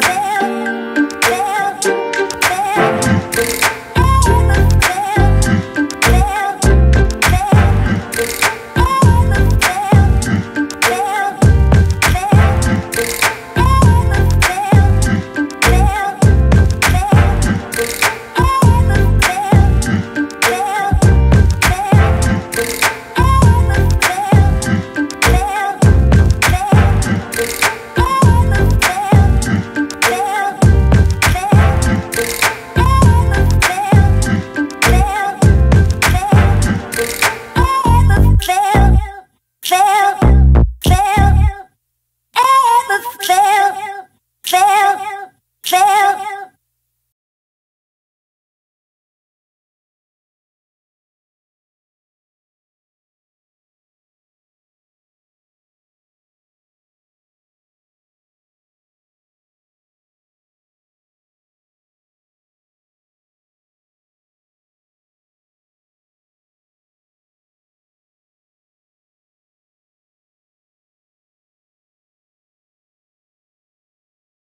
Bell, bell, bell.